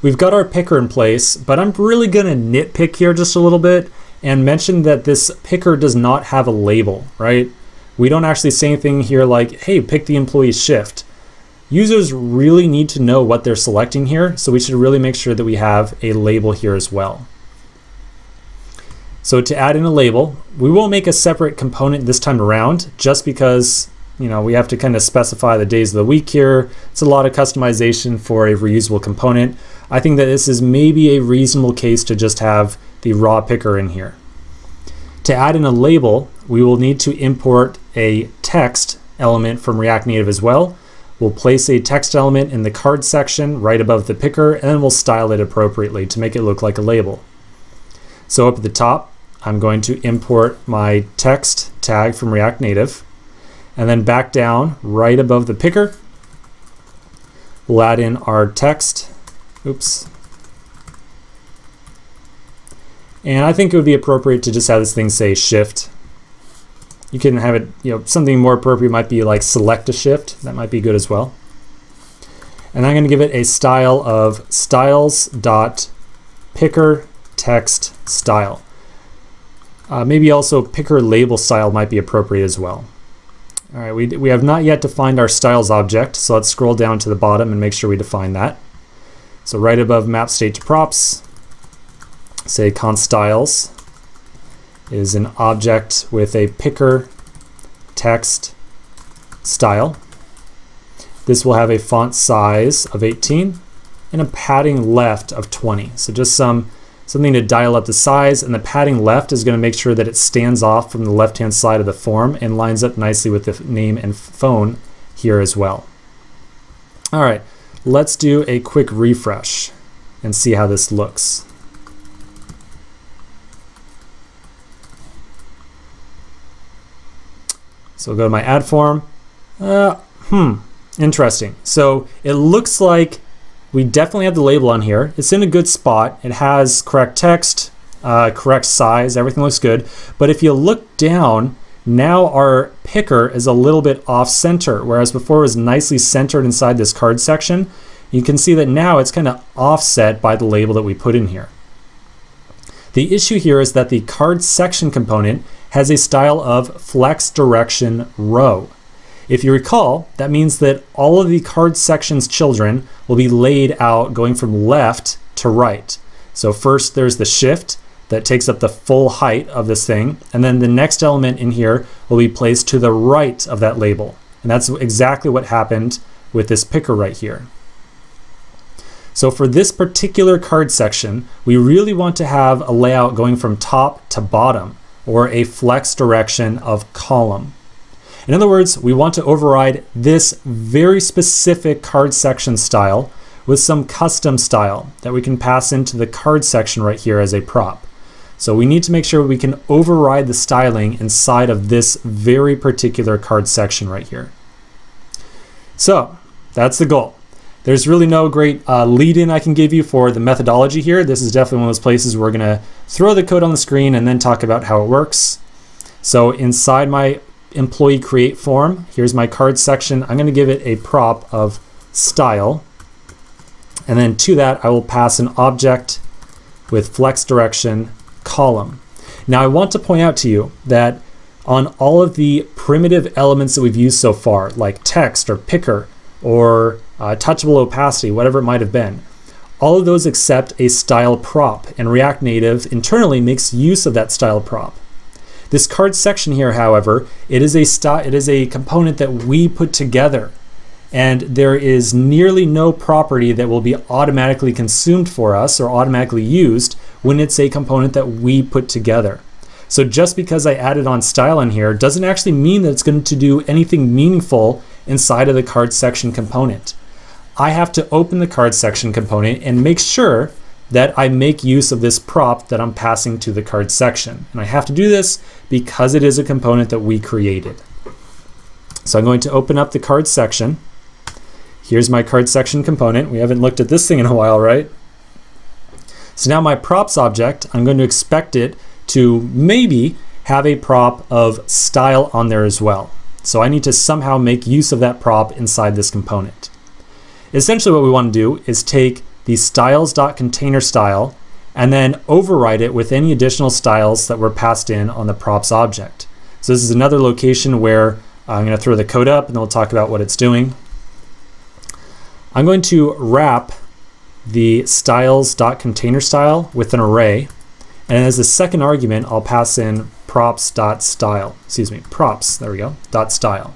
We've got our picker in place, but I'm really gonna nitpick here just a little bit and mention that this picker does not have a label, right? We don't actually say anything here like, hey, pick the employee shift. Users really need to know what they're selecting here, so we should really make sure that we have a label here as well. So to add in a label, we will make a separate component this time around just because you know we have to kind of specify the days of the week here. It's a lot of customization for a reusable component. I think that this is maybe a reasonable case to just have the raw picker in here. To add in a label, we will need to import a text element from React Native as well. We'll place a text element in the card section right above the picker, and then we'll style it appropriately to make it look like a label. So up at the top, I'm going to import my text tag from React Native, and then back down right above the picker, we'll add in our text. Oops. And I think it would be appropriate to just have this thing say shift you can have it, you know, something more appropriate might be like select a shift. That might be good as well. And I'm going to give it a style of styles dot picker text style. Uh, maybe also picker label style might be appropriate as well. All right, we, we have not yet defined our styles object, so let's scroll down to the bottom and make sure we define that. So right above map state to props, say const styles is an object with a picker text style. This will have a font size of 18 and a padding left of 20. So just some something to dial up the size and the padding left is going to make sure that it stands off from the left hand side of the form and lines up nicely with the name and phone here as well. All right, let's do a quick refresh and see how this looks. So go to my add form. Uh, hmm, interesting. So it looks like we definitely have the label on here. It's in a good spot. It has correct text, uh, correct size, everything looks good. But if you look down, now our picker is a little bit off center, whereas before it was nicely centered inside this card section. You can see that now it's kind of offset by the label that we put in here. The issue here is that the card section component has a style of flex direction row. If you recall, that means that all of the card section's children will be laid out going from left to right. So first there's the shift that takes up the full height of this thing, and then the next element in here will be placed to the right of that label. And that's exactly what happened with this picker right here. So for this particular card section, we really want to have a layout going from top to bottom or a flex direction of column. In other words, we want to override this very specific card section style with some custom style that we can pass into the card section right here as a prop. So we need to make sure we can override the styling inside of this very particular card section right here. So that's the goal. There's really no great uh, lead in I can give you for the methodology here. This is definitely one of those places where we're going to throw the code on the screen and then talk about how it works. So inside my employee create form, here's my card section. I'm going to give it a prop of style. And then to that, I will pass an object with flex direction column. Now I want to point out to you that on all of the primitive elements that we've used so far, like text or picker or uh, touchable opacity, whatever it might have been. All of those accept a style prop, and React Native internally makes use of that style prop. This card section here, however, it is a it is a component that we put together, and there is nearly no property that will be automatically consumed for us or automatically used when it's a component that we put together. So just because I added on style in here doesn't actually mean that it's going to do anything meaningful inside of the card section component. I have to open the card section component and make sure that I make use of this prop that I'm passing to the card section. And I have to do this because it is a component that we created. So I'm going to open up the card section. Here's my card section component. We haven't looked at this thing in a while, right? So now my props object, I'm going to expect it to maybe have a prop of style on there as well. So I need to somehow make use of that prop inside this component. Essentially what we want to do is take the styles.container style and then override it with any additional styles that were passed in on the props object. So this is another location where uh, I'm going to throw the code up and then we'll talk about what it's doing. I'm going to wrap the styles.container style with an array. And as the second argument, I'll pass in props.style. Excuse me, props, there we go, dot style.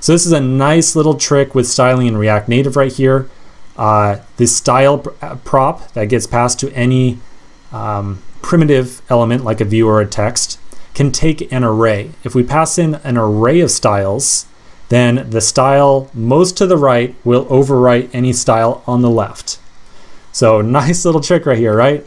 So this is a nice little trick with styling in React Native right here. Uh, this style uh, prop that gets passed to any um, primitive element like a view or a text can take an array. If we pass in an array of styles, then the style most to the right will overwrite any style on the left. So nice little trick right here, right?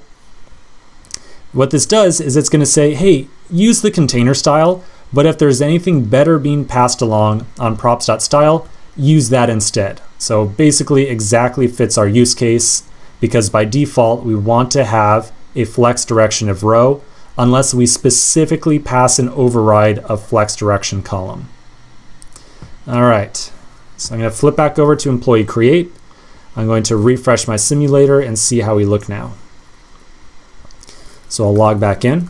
What this does is it's going to say, hey, use the container style, but if there's anything better being passed along on props.style, use that instead. So basically exactly fits our use case because by default we want to have a flex direction of row unless we specifically pass an override of flex direction column. All right, so I'm going to flip back over to employee create. I'm going to refresh my simulator and see how we look now. So I'll log back in.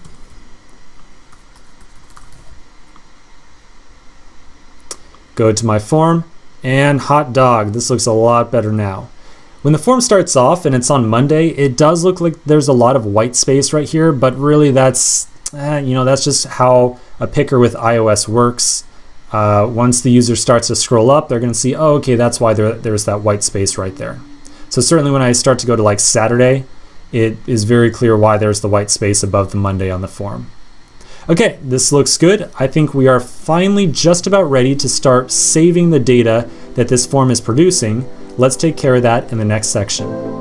Go to my form and hot dog. This looks a lot better now. When the form starts off and it's on Monday, it does look like there's a lot of white space right here, but really that's, eh, you know, that's just how a picker with iOS works. Uh, once the user starts to scroll up, they're going to see, oh, okay, that's why there, there's that white space right there. So certainly when I start to go to like Saturday, it is very clear why there's the white space above the Monday on the form. Okay, this looks good. I think we are finally just about ready to start saving the data that this form is producing. Let's take care of that in the next section.